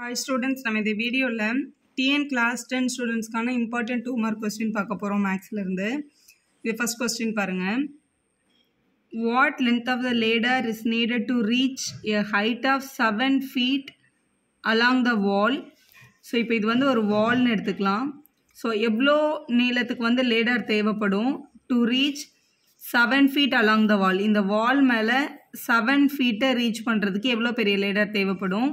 Hi students நம்ம இந்த வீடியோவில் டிஎன் கிளாஸ் டென் ஸ்டூடெண்ட்ஸ்க்கான இம்பார்ட்டன்ட் டூ மார்க் கொஸ்டின் பார்க்க போகிறோம் மேக்ஸ்லேருந்து இது ஃபஸ்ட் கொஸ்டின் பாருங்கள் what length of the ladder is needed to reach a height of seven feet along the wall so இப்போ இது வந்து ஒரு வால்னு எடுத்துக்கலாம். ஸோ எவ்வளோ நீளத்துக்கு வந்து லேடர் தேவைப்படும் to reach seven feet along the wall இந்த வால் மேலே செவன் ஃபீட்டை ரீச் பண்ணுறதுக்கு எவ்வளோ பெரிய லேடர் தேவைப்படும்?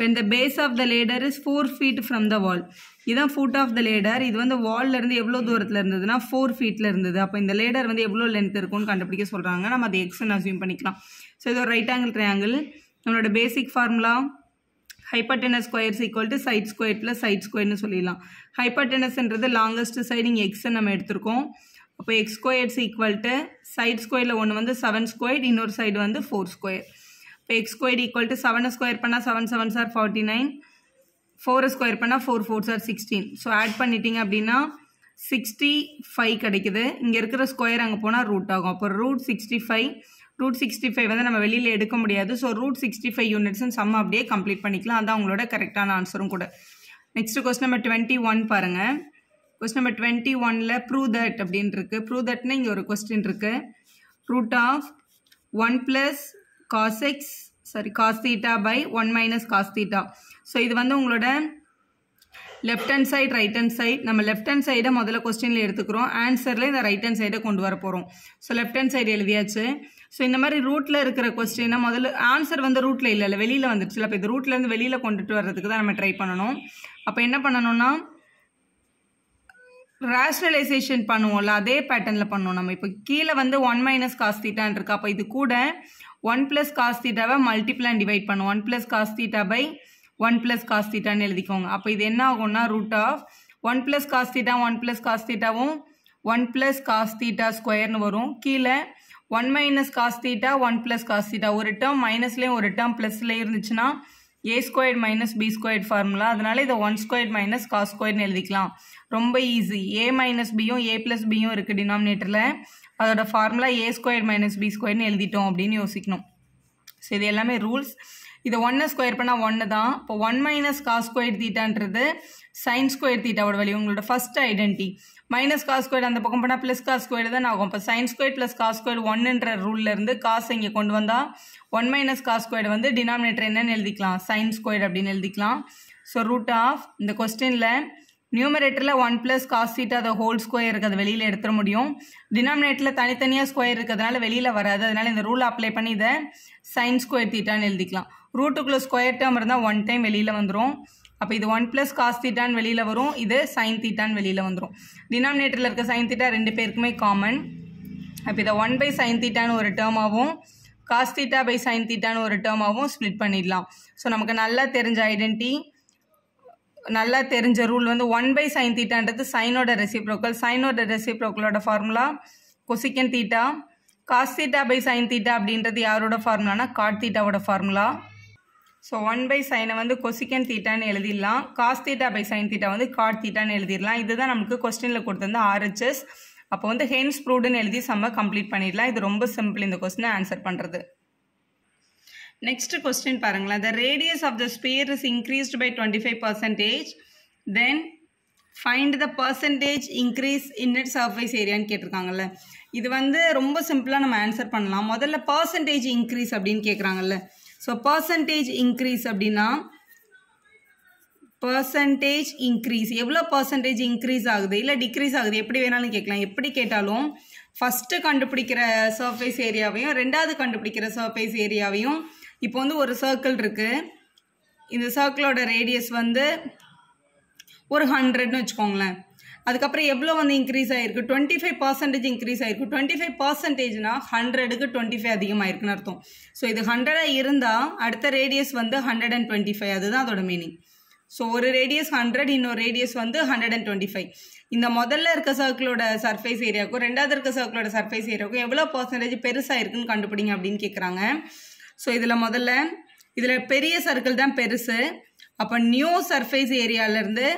இப்போ இந்த base of the ladder is four feet from the wall இதுதான் ஃபுட் ஆஃப் த லேடர் இது வந்து வால்லேருந்து எவ்வளோ தூரத்தில் இருந்ததுன்னா ஃபோர் ஃபீட்டில் இருந்தது. அப்போ இந்த லேடர் வந்து எவ்வளோ லென்த் இருக்கும்னு கண்டுபிடிக்க சொல்கிறாங்க நம்ம அதை எக்ஸ்னு அசியூம் பண்ணிக்கலாம். ஸோ இது ஒரு ரைட் ஆங்கிள் ட்ரையாங்கிள் நம்மளோட basic formula hypotenuse squares equal to side square plus side ஸ்கொயர்னு சொல்லிடலாம். ஹைப்பர்டெனஸ்ன்றது லாங்கஸ்ட் சைடு இங்கே எக்ஸை நம்ம எடுத்திருக்கோம். அப்போ X squares equal to side ஸ்கொயரில் ஒன்று வந்து செவன் ஸ்கொயர் இன்னொரு சைடு வந்து ஃபோர் ஸ்கொயர் இப்போ எக்ஸ் ஸ்கொயர் ஈக்குவல் டு செவனை ஸ்கொயர் பண்ணால் செவன் செவன் சார் ஃபார்ட்டி நைன் ஃபோரை ஸ்கொயர் பண்ணால் ஃபோர் ஃபோர் சார் சிக்ஸ்டீன் ஸோ ஆட் பண்ணிட்டீங்க அப்படின்னா சிக்ஸ்டி ஃபைவ் கிடைக்குது. இங்கே இருக்கிற ஸ்கொயர் அங்கே போனால் ரூட் ஆகும். அப்போ root sixty five root sixty five வந்து நம்ம வெளியில் எடுக்க முடியாது. ஸோ ரூட் சிக்ஸ்டி ஃபைவ் யூனிட்ஸ்னு சம் அப்படியே கம்ப்ளீட் பண்ணிக்கலாம். அதான் உங்களோட கரெக்டான ஆன்சரும் கூட next question number twenty one பாருங்கள் கொஸ்டின் நம்பர் டுவெண்ட்டி ஒனில் ப்ரூ தட் அப்படின்னு இருக்குது ப்ரூ தட்னு இங்கே ஒரு கொஸ்டின் இருக்குது root of one plus cos X sorry cos theta by one minus cos theta so இது வந்து உங்களோட left hand side right hand side நம்ம லெஃப்ட் ஹேண்ட் சைடை முதல்ல கொஸ்டினில் எடுத்துக்கிறோம். ஆன்சரில் இந்த ரைட் ஹேண்ட் சைடை கொண்டு வர போகிறோம் ஸோ லெஃப்ட் ஹேண்ட் சைடு எழுதியாச்சு. ஸோ இந்த மாதிரி ரூட்டில் இருக்கிற கொஸ்டினை முதல்ல ஆன்சர் வந்து ரூட்டில் இல்லைல்ல இல்லை வெளியில் வந்துருச்சுல அப்போ இது ரூட்லேருந்து வெளியில் கொண்டுட்டு வர்றதுக்கு தான் நம்ம ட்ரை பண்ணணும். அப்போ என்ன பண்ணணும்னா ரேஷ்னலைசேஷன் பண்ணுவோம்ல அதே பேட்டர்னில் பண்ணுவோம் நம்ம. இப்போ கீழே வந்து ஒன் மைனஸ் காஸ் தீட்டான் இருக்கு. அப்போ இது கூட ஒன் ப்ளஸ் காஸ் தீட்டாவை டிவைட் பண்ணுவோம். One plus cos theta by one plus cos தீட்டான்னு எழுதிக்கோங்க. அப்போ இது என்ன ஆகும்னா root of one plus cos theta one plus cos தீட்டாவும் one plus cos theta ஸ்கொயர்னு வரும். கீழே one minus cos theta one plus cos theta. ஒரு டேர்ம் மைனஸ்லேயும் ஒரு டேர்ம் ப்ளஸ்லேயும் இருந்துச்சுன்னா A squared minus B squared formula அதனால இதை ஒன் ஸ்கொயர்ட் மைனஸ் காஸ் ஸ்கொயர்னு எழுதிக்கலாம். ரொம்ப ஈஸி ஏ மைனஸ் பியும் ஏ ப்ளஸ் பியும் இருக்குது டினாமினேட்டரில் அதோட formula A square minus B ஸ்கொயர்னு எழுதிட்டோம் அப்படின்னு யோசிக்கணும். ஸோ இது எல்லாமே ரூல்ஸ் இதை ஒன்னை ஸ்கொயர் பண்ணால் ஒன்று தான். இப்போ ஒன் மைனஸ் காஸ் ஸ்கொயர் தீட்டான்றது சைன் ஸ்கொயர் தீட்டாவோட வழி உங்களோட first identity minus cos square அந்த பக்கம் போனால் ப்ளஸ் காஸ் ஸ்கொயர் தான் ஆகும். இப்போ sine square plus cos square ஒன்னுன்ற ரூல்லேருந்து காசு இங்கே கொண்டு வந்தால் ஒன் மைனஸ் காஸ் ஸ்கொயர் வந்து டினாமினேட்டர் என்னன்னு எழுதிக்கலாம். சைன் ஸ்கொயர் அப்படின்னு எழுதிக்கலாம். ஸோ ரூட் ஆஃப் இந்த கொஸ்டினில் நியூமரேட்டரில் ஒன் ப்ளஸ் காஸ் சீட் அதை ஹோல் ஸ்கொயர் இருக்கிறது வெளியில் எடுத்துட முடியும். டினாமினேட்டரில் தனித்தனியாக ஸ்கொயர் இருக்கிறதுனால வெளியில் வராது. அதனால் இந்த ரூல் அப்ளை பண்ணி இதை சைன் ஸ்கொயர் தீட்டான்னு எழுதிக்கலாம். ரூட்டுக்குள்ளே ஸ்கொயர் டேர்ம் இருந்தால் ஒன் டைம் வெளியில் வந்துடும் அப்போ இது ஒன் ப்ளஸ் காஸ் தீட்டான்னு வெளியில் வரும். இது சைன் தீட்டான்னு வெளியில் வந்துடும் டினாமினேட்டரில் இருக்க சைன் தீட்டா ரெண்டு பேருக்குமே காமன் அப்போ இதை ஒன் பை சைன் தீட்டான்னு ஒரு டேர்மாகவும் காஸ் தீட்டா பை சைன் தீட்டான்னு ஒரு டேர்மாகவும் ஸ்ப்ளிட் பண்ணிடலாம். ஸோ நமக்கு நல்லா தெரிஞ்ச ஐடென்டி நல்லா தெரிஞ்ச ரூல் வந்து ஒன் பை சைன் தீட்டான்றது சைனோட ரெசிப்ரோக்கல் சைனோட ரெசிப்ரோக்கலோட formula cosecant theta cos theta by sine theta அப்படின்றது யாரோட ஃபார்முலானா காட் தீட்டாவோட ஃபார்முலா ஸோ ஒன் பை சைனை வந்து கொசிக்கன் தீட்டான்னு எழுதிடலாம். Cos theta by sine theta வந்து காட் தீட்டான்னு எழுதிடலாம். இதுதான் நமக்கு கொஸ்டினில் கொடுத்துருந்த ஆர்ஹெச்எஸ் அப்போ வந்து ஹென்ஸ் ப்ரூடுன்னு எழுதி செம்ம கம்ப்ளீட் பண்ணிடலாம். இது ரொம்ப சிம்பிள் இந்த கொஸ்டினை ஆன்சர் பண்ணுறது நெக்ஸ்ட் கொஸ்டின் பாருங்களேன். The radius of the sphere is increased by twenty five percentage then find the percentage increase in it surface ஏரியான்னு கேட்டிருக்காங்கல்ல. இது வந்து ரொம்ப சிம்பிளாக நம்ம ஆன்சர் பண்ணலாம். முதல்ல பர்சன்டேஜ் இன்க்ரீஸ் அப்படின்னு கேட்குறாங்கல்ல. ஸோ பர்சன்டேஜ் இன்க்ரீஸ் அப்படின்னா பர்சன்டேஜ் இன்க்ரீஸ் எவ்வளோ பர்சன்டேஜ் இன்க்ரீஸ் ஆகுது? இல்லை டிக்ரீஸ் ஆகுது? எப்படி வேணாலும் கேட்கலாம். எப்படி கேட்டாலும் ஃபஸ்ட்டு கண்டுபிடிக்கிற சர்ஃபேஸ் ஏரியாவையும் ரெண்டாவது கண்டுபிடிக்கிற சர்ஃபேஸ் ஏரியாவையும் இப்போ வந்து ஒரு சர்க்கிள் இருக்குது இந்த சர்க்கிளோட ரேடியஸ் வந்து ஒரு ஹண்ட்ரட்னு வச்சுக்கோங்களேன். அதுக்கப்புறம் எவ்வளோ வந்து இன்க்ரீஸ் ஆகிருக்கு டுவெண்ட்டி ஃபைவ் பர்சன்டேஜ் இன்க்ரீஸ் ஆகிருக்கு டுவெண்ட்டி ஃபைவ் பர்சன்டேஜ்னா ஹண்ட்ரடுக்கு டுவெண்ட்டி ஃபைவ் அதிகமாகிருக்குன்னு அர்த்தம். ஸோ இது ஹண்ட்ரடாக இருந்தால் அடுத்த ரேடியஸ் வந்து ஹண்ட்ரட் அண்ட் டுவெண்ட்டி ஃபைவ் அதுதான் அதோட மீனிங் ஸோ ஒரு ரேடியஸ் ஹண்ட்ரட் இன்னொரு ரேடியஸ் வந்து ஹண்ட்ரட் அண்ட் டுவெண்ட்டி ஃபைவ் இந்த முதல்ல இருக்க சர்க்கிளோட சர்ஃபேஸ் ஏரியாவுக்கும் ரெண்டாவது இருக்க சர்க்கிளோட சர்ஃபேஸ் ஏரியாவுக்கும் எவ்வளோ பர்சன்டேஜ் பெருசாக இருக்குன்னு கண்டுபிடிங்க அப்படின்னு கேட்குறாங்க ஸோ இதில் முதல்ல இதில் பெரிய சர்க்கிள் தான் பெருசு. அப்போ நியூ சர்ஃபேஸ் ஏரியாவிலேருந்து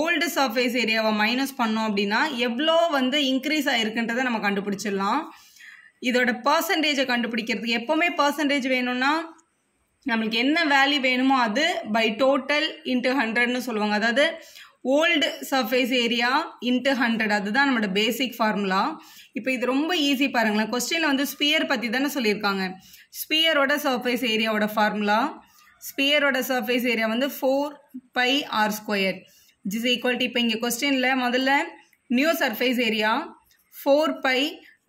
ஓல்டு சர்ஃபேஸ் ஏரியாவை மைனஸ் பண்ணோம் அப்படின்னா எவ்வளோ வந்து இன்க்ரீஸ் ஆகிருக்குன்றதை நம்ம கண்டுபிடிச்சிடலாம். இதோட பர்சன்டேஜை கண்டுபிடிக்கிறதுக்கு எப்போவுமே பர்சன்டேஜ் வேணும்னா நம்மளுக்கு என்ன வேல்யூ வேணுமோ அது பை டோட்டல் இன்ட்டு ஹண்ட்ரட்னு சொல்லுவாங்க. அதாவது old surface area into hundred அதுதான் நம்மளோட பேசிக் ஃபார்முலா இப்போ இது ரொம்ப ஈஸி பாருங்களேன். கொஸ்டினில் வந்து ஸ்பியர் பற்றி தானே சொல்லியிருக்காங்க. ஸ்பியரோட சர்ஃபேஸ் ஏரியாவோட ஃபார்முலா ஸ்பியரோட சர்ஃபேஸ் ஏரியா வந்து four pi R square is equal to இப்போ இங்கே கொஸ்டினில் முதல்ல new surface area four pi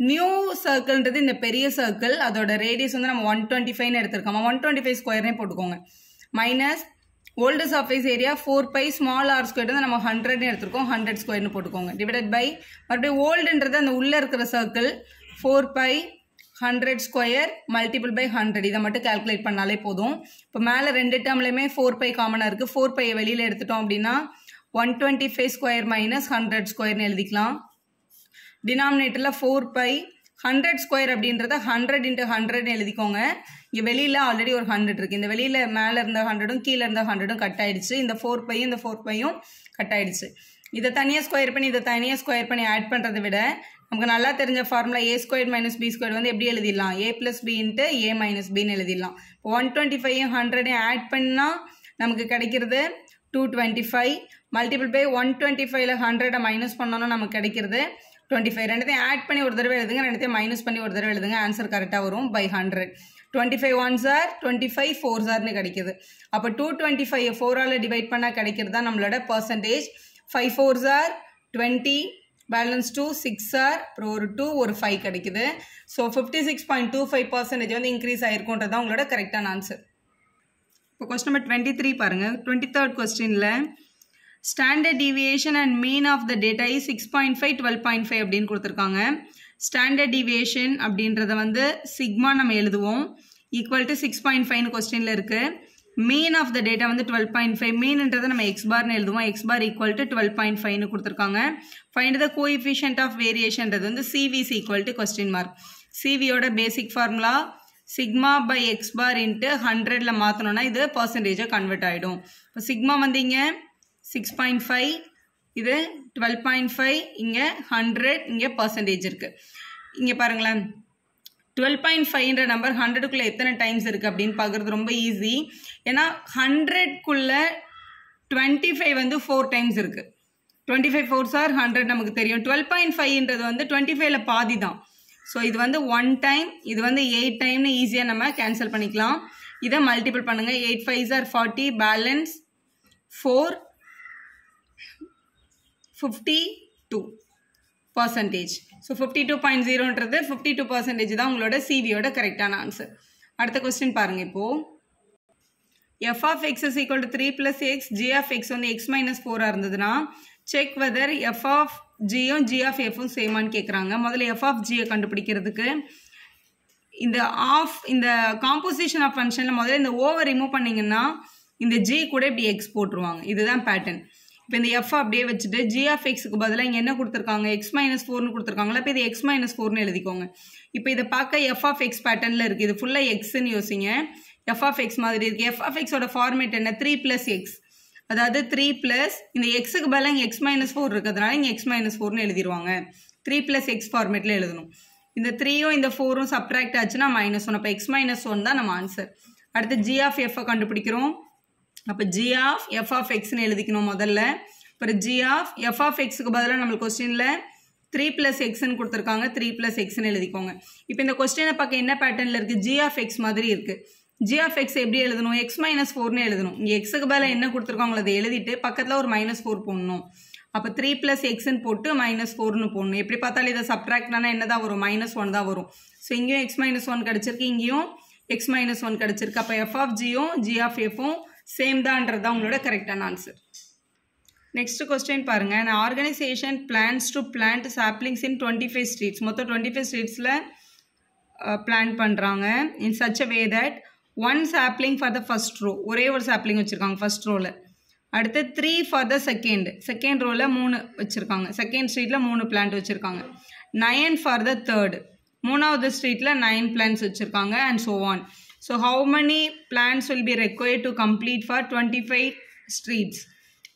new சர்க்கிள்ன்றது இந்த பெரிய சர்க்கிள் அதோட ரேடியஸ் வந்து நம்ம ஒன் டுவெண்ட்டி ஃபைவ்னு எடுத்திருக்கோம். ஒன் டுவெண்ட்டி ஃபைவ் ஸ்கொயர்னே போட்டுக்கோங்க. Minus old surface area four pi small R square வந்து நம்ம ஹண்ட்ரட்னு எடுத்துருக்கோம். ஹண்ட்ரட் ஸ்கொயர்னு போட்டுக்கோங்க. டிவைடட் பை மறுபடியும் ஓல்டுன்றது அந்த உள்ளே இருக்கிற circle four pi hundred square multiple by hundred இதை மட்டும் கால்குலேட் பண்ணாலே போதும். இப்போ மேலே ரெண்டு டேர்ம்லையுமே ஃபோர் பை காமனாக இருக்குது ஃபோர் பையை வெளியில் எடுத்துட்டோம் அப்படின்னா one twenty five square minus hundred ஸ்கொயர்னு எழுதிக்கலாம். டினாமினேட்டரில் ஃபோர் பை ஹண்ட்ரட் ஸ்கொயர் அப்படின்றத ஹண்ட்ரட் இன்ட்டு ஹண்ட்ரட்னு எழுதிக்கோங்க. இங்கே வெளியில் ஆல்ரெடி ஒரு ஹண்ட்ரட் இருக்குது இந்த வெளியில் மேலே இருந்த ஹண்ட்ரடும் கீழே இருந்த ஹண்ட்ரடும் கட் ஆயிடுச்சு. இந்த ஃபோர் பையும் இந்த ஃபோர் பையும் கட் ஆயிடுச்சு. இதை தனியாக ஸ்கொயர் பண்ணி இதை தனியாக ஸ்கொயர் பண்ணி ஆட் பண்ணுறதை விட நமக்கு நல்லா தெரிஞ்ச formula A square minus B square வந்து எப்படி எழுதிடலாம்? A plus B into A minus பின்னு எழுதிடலாம். இப்போ ஒன் டுவெண்ட்டி ஃபைவ் ஹண்ட்ரடையும் ஆட் பண்ணால் நமக்கு கிடைக்கிறது two twenty five multiple by one twenty ஃபைவ்ல ஹண்ட்ரடை மைனஸ் பண்ணோன்னா நமக்கு கிடைக்கிறது டுவெண்ட்டி ஃபைவ் ரெண்டுத்தையும் ஆட் பண்ணி ஒரு தடவை எழுதுங்க. ரெண்டுத்தையும் மைனஸ் பண்ணி ஒரு தடவை எழுதுங்க. ஆன்சர் கரெக்டாக வரும். By hundred twenty five one sir twenty five four சார்னு கிடைக்குது. அப்போ டூ டுவெண்ட்டி ஃபைவ் ஃபோரால் டிவைட் பண்ணால் கிடைக்கிறது தான் நம்மளோட percentage five four sir twenty balance two six R அப்புறம் ஒரு டூ ஒரு ஃபைவ் கிடைக்குது. So fifty six point two five percentage வந்து இன்க்ரீஸ் ஆயிருக்குன்றது தான் உங்களோட கரெக்டான ஆன்சர் இப்போ கொஸ்டின் நம்பர் டுவெண்ட்டி த்ரீ பாருங்கள் டுவெண்ட்டி தேர்ட் கொஸ்டினில் standard deviation and mean of the data is six point five twelve point five அப்படின்னு கொடுத்துருக்காங்க. ஸ்டாண்டர்ட் டிவியேஷன் அப்படின்றத வந்து சிக்மா நம்ம எழுதுவோம். ஈக்குவல் டு சிக்ஸ் பாயிண்ட் ஃபைவ்னு கொஸ்டினில் இருக்குது மீன் ஆஃப் த டேட்டா வந்து டுவெல் பாயிண்ட் ஃபைவ் மீன்ன்றதை நம்ம எக்ஸ் பார்னு எழுதுவோம். X bar equal to twelve point ஃபைவ்னு கொடுத்துருக்காங்க. ஃபைண்ட் த கோஎஃபிஷியன்ட் ஆஃப் வேரியேஷன்றது வந்து CV is equal to question mark சிவியோட basic formula sigma by X bar into ஹண்ட்ரடில் மாற்றணும்னா இது பர்சன்டேஜாக கன்வெர்ட் ஆகிடும் இப்போ சிக்மா வந்தீங்க. சிக்ஸ் பாயிண்ட் ஃபைவ் இது டுவெல் பாயிண்ட் ஃபைவ் இங்கே ஹண்ட்ரட் இங்கே பர்சன்டேஜ் இருக்குது இங்கே பாருங்களேன். டுவெல் பாயிண்ட் ஃபைவ்ன்ற நம்பர் ஹண்ட்ரடுக்குள்ளே எத்தனை டைம்ஸ் இருக்குது அப்படின்னு பார்க்குறது ரொம்ப ஈஸி ஏன்னா ஹண்ட்ரட்குள்ளே டுவெண்ட்டி ஃபைவ் வந்து ஃபோர் டைம்ஸ் இருக்குது twenty five four sir hundred நமக்கு தெரியும். டுவெல் பாயிண்ட் ஃபைவ்ன்றது வந்து டுவெண்ட்டி ஃபைவ்ல பாதி தான். ஸோ இது வந்து ஒன் டைம் இது வந்து எயிட் டைம்னு ஈஸியாக நம்ம கேன்சல் பண்ணிக்கலாம். இதை மல்டிபிள் பண்ணுங்கள் eight five sir forty balance four fifty two percentage so fifty two point ஜீரோன்றது fifty two percentage தான் உங்களோட சிவியோட கரெக்டான ஆன்சர் அடுத்த கொஸ்டின் பாருங்கள் இப்போது F of X is equal to three plus X G of X வந்து X minus ஃபோராக இருந்ததுன்னா செக் வெதர் எஃப் ஆஃப் ஜியும் ஜி ஆஃப் எஃப்பும் சேமான்னு கேட்குறாங்க முதல்ல எஃப் ஆஃப் ஜியை கண்டுபிடிக்கிறதுக்கு இந்த ஆஃப் இந்த காம்போசிஷன் ஆஃப் ஃபங்க்ஷனில் முதல்ல இந்த ஓவர் ரிமூவ் பண்ணிங்கன்னா இந்த ஜி கூட இப்படி எக்ஸ் போட்டுருவாங்க. இதுதான் பேட்டர்ன் இப்போ இந்த எஃப் அப்படியே வச்சுட்டு ஜி ஆஃப் எக்ஸுக்கு பதிலாக இங்கே என்ன கொடுத்துருக்காங்க? எக்ஸ் மைனஸ் ஃபோர்னு கொடுத்துருக்காங்களா இப்போ இது எக்ஸ் மைனஸ் ஃபோர்னு எழுதிக்கோங்க. இப்போ இதை பார்க்க எஃப் ஆஃப் எக்ஸ் பேட்டர்னில் இருக்குது இது ஃபுல்லாக எக்ஸ்ன்னு யோசிங்க. எஃப் ஆஃப் எக்ஸ் மாதிரி இருக்குது எஃப் ஆஃப் எக்ஸோட ஃபார்மேட் என்ன? த்ரீ ப்ளஸ் எக்ஸ் அதாவது த்ரீ ப்ளஸ் இந்த எக்ஸுக்கு பதிலாக இங்கே எக்ஸ் மைனஸ் ஃபோர் இருக்கிறதுனால இங்கே எக்ஸ் மைனஸ் ஃபோர்னு எழுதிருவாங்க. த்ரீ ப்ளஸ் எக்ஸ் ஃபார்மேட்டில் எழுதணும். இந்த த்ரீயும் இந்த ஃபோரும் சப்ராக்ட் ஆச்சுன்னா மைனஸ் ஒன் அப்போ எக்ஸ் மைனஸ் ஒன் தான் நம்ம ஆன்சர் அடுத்து ஜி ஆஃப் எஃப்ஐ கண்டுபிடிக்கிறோம். அப்போ ஜி ஆஃப் எஃப் ஆஃப் எக்ஸ்னு எழுதிக்கணும் முதல்ல. அப்புறம் ஜி ஆஃப் எஃப் ஆஃப் எக்ஸுக்கு பதிலாக நம்மளுக்கு கொஸ்டினில் த்ரீ ப்ளஸ் எக்ஸ்ன்னு கொடுத்துருக்காங்க. த்ரீ ப்ளஸ் எக்ஸ்ன்னு எழுதிக்கோங்க. இப்போ இந்த கொஸ்டினை பார்க்க என்ன பேட்டர்னில் இருக்குது ஜி ஆஃப் எக்ஸ் மாதிரி இருக்குது ஜி ஆஃப் எக்ஸ் எப்படி எழுதணும்? எக்ஸ் மைனஸ் ஃபோர்னு எழுதணும். இங்கே எக்ஸுக்கு பதிலாக என்ன கொடுத்துருக்காங்களோ அதை எழுதிட்டு பக்கத்தில் ஒரு மைனஸ் ஃபோர் போடணும். அப்போ த்ரீ ப்ளஸ் எக்ஸ்ன்னு போட்டு மைனஸ் ஃபோர்னு போடணும். எப்படி பார்த்தாலும் இதை சப்ட்ராக்ட்னா என்ன தான் வரும்? மைனஸ் ஒன் தான் வரும். ஸோ இங்கேயும் எக்ஸ் மைனஸ் ஒன் கிடச்சிருக்கு. இங்கேயும் எக்ஸ் மைனஸ் ஒன் கிடச்சிருக்கு. அப்போ எஃப் ஆஃப் ஜியும் ஜி ஆஃப் எஃப்பும் சேம் தான்ன்றது தான் உங்களோட கரெக்டான ஆன்சர் நெக்ஸ்ட் கொஸ்டின் பாருங்க. நான் organisation plans to plant saplings in twenty five streets மொத்தம் டுவெண்ட்டி ஃபைவ் ஸ்ட்ரீட்ஸில் பிளான் பண்ணுறாங்க in such a way that one sapling for the first row ஒரே ஒரு சாப்லிங் வச்சுருக்காங்க ஃபர்ஸ்ட் ரோவில் அடுத்து three for the second second ரோவில் மூணு வச்சுருக்காங்க. செகண்ட் ஸ்ட்ரீட்டில் மூணு பிளான்ட் வச்சுருக்காங்க. நயன் ஃபார் த தேர்டு மூணாவது ஸ்ட்ரீட்டில் நைன் பிளான்ஸ் வச்சுருக்காங்க and so on so how many plans will be required to complete for twenty five streets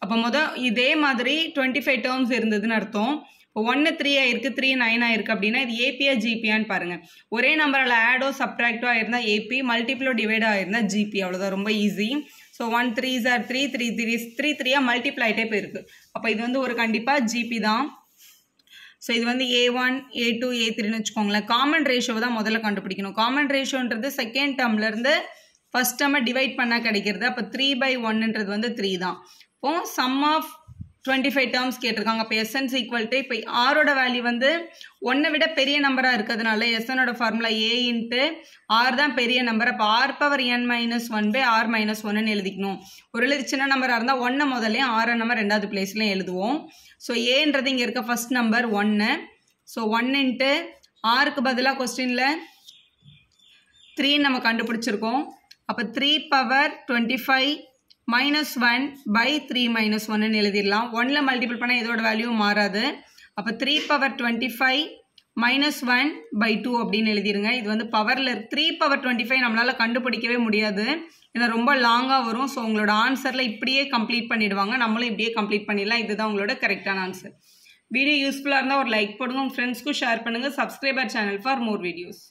அப்போ மொதல் இதே மாதிரி டுவெண்ட்டி ஃபைவ் டேர்ம்ஸ் இருந்ததுன்னு அர்த்தம். இப்போ ஒன்று த்ரீ ஆயிருக்கு த்ரீ நைன் ஆயிருக்கு அப்படின்னா இது ஏபியா ஜிபியான்னு பாருங்கள் ஒரே நம்பரில் ஆடோ சப்ராக்டோ ஆயிருந்தா ஏபி மல்டிப்ளோ டிவைடோ ஆயிருந்தா ஜிபி அவ்வளோதான் ரொம்ப easy so one three sir three three three three த்ரீயாக மல்டிப்ளை ஆகிட்டே போயிருக்கு. அப்போ இது வந்து ஒரு கண்டிப்பாக ஜிபி தான். ஸோ இது வந்து ஏ ஒன் ஏ டூ ஏ த்ரீன்னு வச்சுக்கோங்களேன். காமன் ரேஷியோவை தான் முதல்ல கண்டுபிடிக்கணும். காமன் ரேஷியோன்றது செகண்ட் டேர்ம்லேருந்து ஃபஸ்ட் டேர்மை டிவைட் பண்ணால் கிடைக்கிறது. அப்போ த்ரீ பை ஒன்னுன்றது வந்து த்ரீ தான். இப்போ sum of twenty five terms கேட்டிருக்காங்க. அப்போ எஸ்என்ஸ் ஈக்குவல் டு இப்போ ஆரோட வேல்யூ வந்து ஒன்றை விட பெரிய நம்பராக இருக்கிறதுனால எஸ்எனோட ஃபார்முலா ஏ இன்ட்டு ஆர் தான் பெரிய நம்பர் அப்போ R power N minus one by R minus ஒன்னு எழுதிக்கணும். ஒரு எழுதி சின்ன நம்பராக இருந்தால் ஒன்றை முதல்லையும் ஆறு நம்பர் ரெண்டாவது பிளேஸ்லையும் எழுதுவோம். ஸோ ஏன்றது இங்கே இருக்க ஃபஸ்ட் நம்பர் ஒன்று ஸோ ஒன் இன்ட்டு ஆருக்கு பதிலாக கொஸ்டினில் த்ரீன்னு நம்ம கண்டுபிடிச்சிருக்கோம். அப்போ three power twenty five minus one by three minus ஒன்னு எழுதிடலாம். ஒன்னில் மல்டிபிள் பண்ணால் இதோட வேல்யூ மாறாது. அப்போ three power twenty five minus one by two அப்படின்னு எழுதிருங்க. இது வந்து பவரில் த்ரீ பவர் டுவெண்ட்டி ஃபைவ் நம்மளால் கண்டுபிடிக்கவே முடியாது. ஏன்னா ரொம்ப லாங்காக வரும். ஸோ உங்களோட ஆன்சரில் இப்படியே கம்ப்ளீட் பண்ணிவிடுவாங்க நம்மளும் இப்படியே கம்ப்ளீட் பண்ணிடலாம். இதுதான் உங்களோட கரெக்டான ஆன்சர் வீடியோ யூஸ்ஃபுல்லாக இருந்தால் ஒரு லைக் போடுங்க. உங்கள் ஃப்ரெண்ட்ஸ்க்கும் ஷேர் பண்ணுங்கள் subscriber channel for more videos